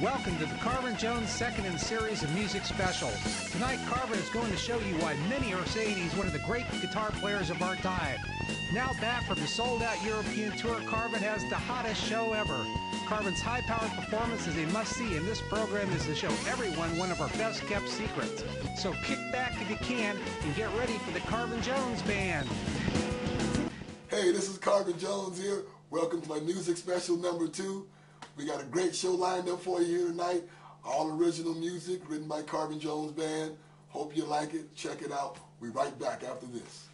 welcome to the Carvin Jones second in series of music specials. Tonight, Carvin is going to show you why many are saying he's one of the great guitar players of our time. Now back from the sold-out European tour, Carvin has the hottest show ever. Carvin's high-powered performance is a must-see, and this program is to show everyone one of our best-kept secrets. So kick back if you can and get ready for the Carvin Jones Band. Hey, this is Carvin Jones here. Welcome to my music special number two. We got a great show lined up for you here tonight. All original music written by Carvin Jones Band. Hope you like it. Check it out. We'll right back after this.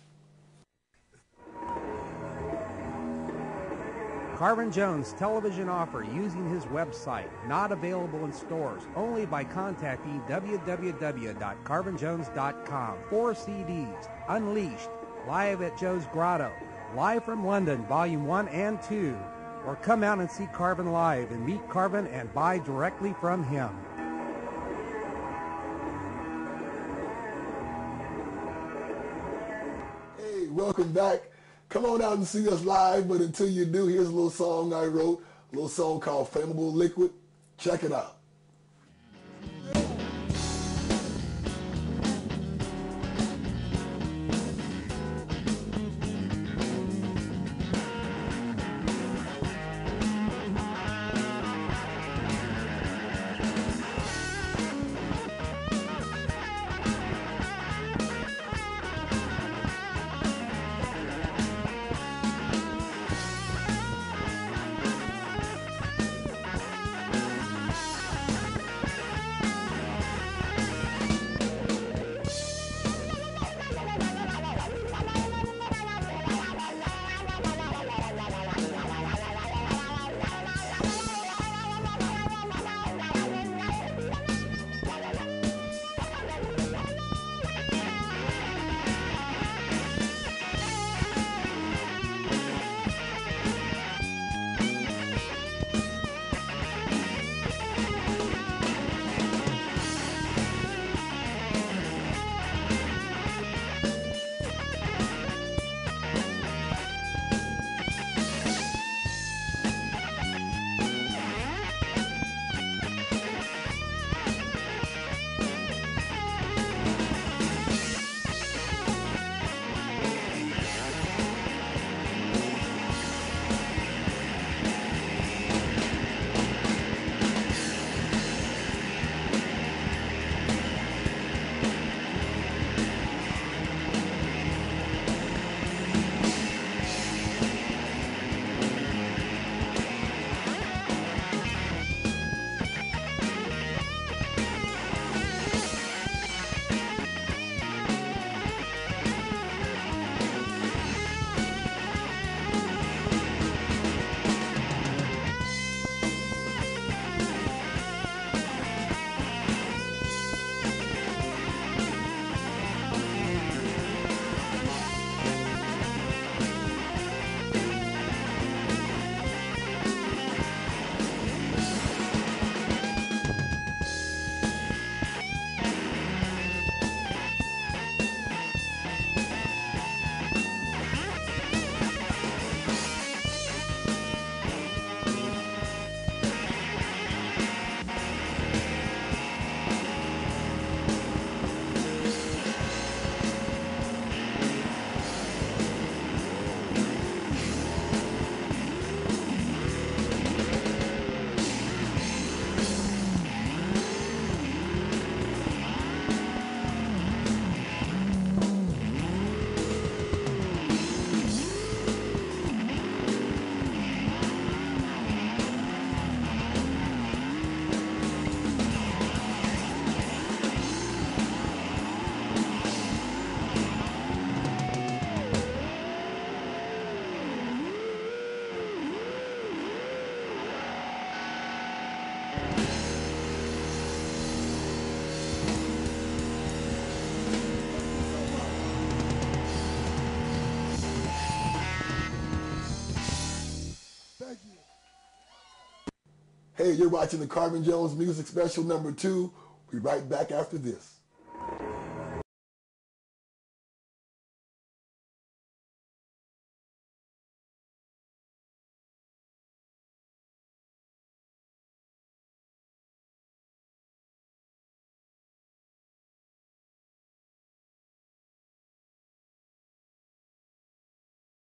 Carvin Jones television offer using his website, not available in stores, only by contacting www.carvinjones.com. Four CDs, Unleashed, Live at Joe's Grotto, Live from London, Volume 1 and 2, or come out and see Carvin live and meet Carvin and buy directly from him. Hey, welcome back. Come on out and see us live, but until you do, here's a little song I wrote, a little song called Flammable Liquid. Check it out. Thanks. Hey, you're watching the Carvin Jones Music Special number two. Be right back after this.